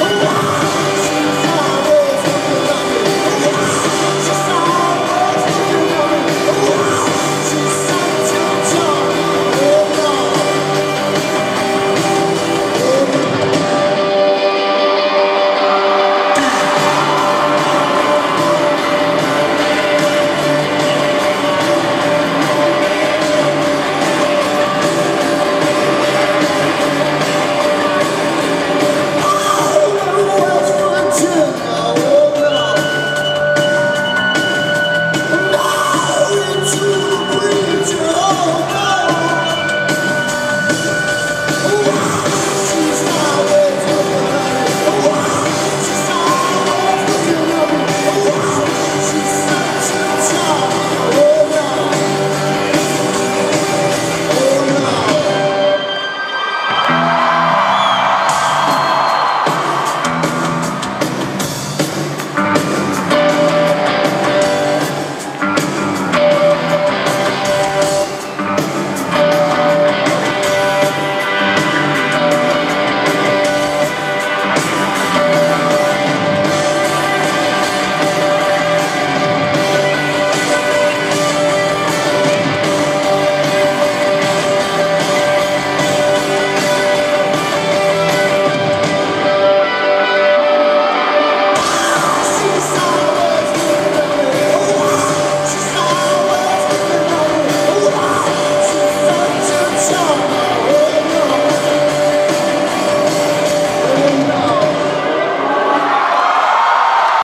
Oh,